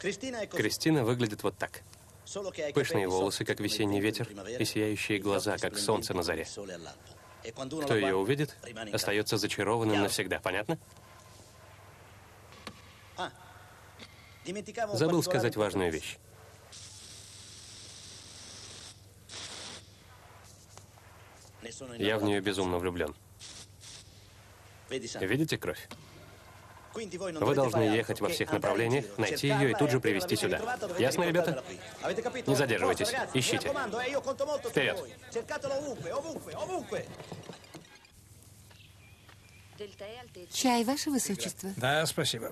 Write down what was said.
Кристина выглядит вот так. Пышные волосы, как весенний ветер, и сияющие глаза, как солнце на заре. Кто ее увидит, остается зачарованным навсегда. Понятно? Забыл сказать важную вещь. Я в нее безумно влюблен. Видите кровь? Вы должны ехать во всех направлениях, найти ее и тут же привезти сюда. Ясно, ребята? Не задерживайтесь, ищите. Вперед! Чай, ваше высочество. Да, спасибо.